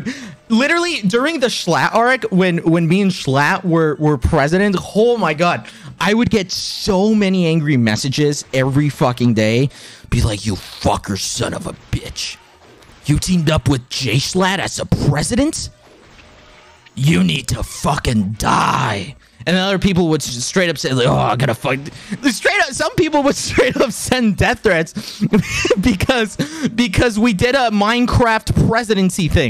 dude. Literally during the Schlatt arc, when when me and Schlatt were were president, oh my god, I would get so many angry messages every fucking day. Be like, you fucker, son of a bitch. You teamed up with Jay Schlatt as a president? You need to fucking die. And other people would straight up say, like, "Oh, I gotta fuck." Straight up, some people would straight up send death threats because because we did a Minecraft presidency thing.